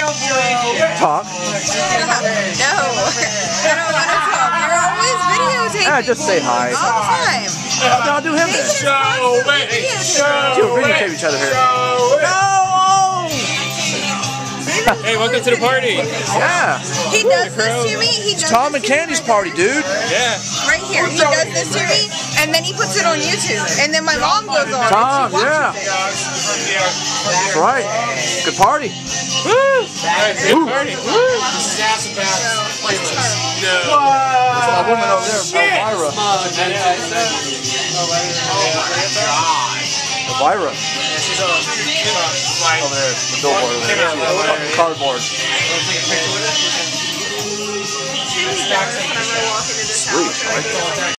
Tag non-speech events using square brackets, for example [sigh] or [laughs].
Talk. no, [laughs] I don't want to talk. You're always videotaping. Yeah, just say hi. All the time. No, I'll do him then. Show Two videotape each other here. [laughs] Hey, welcome to the party. Yeah. He does this to me. He does Thom this and Candie's right party, dude. Yeah. Right here. He does this to me, and then he puts it on YouTube. And then my mom goes on. Thom, and she yeah. it. That's right. Good party. All right, good party. My woman over there, Elvira. Oh, Elvira. Over there, the billboard over there. Cardboard. Whenever I walk into this house. Sweet, right?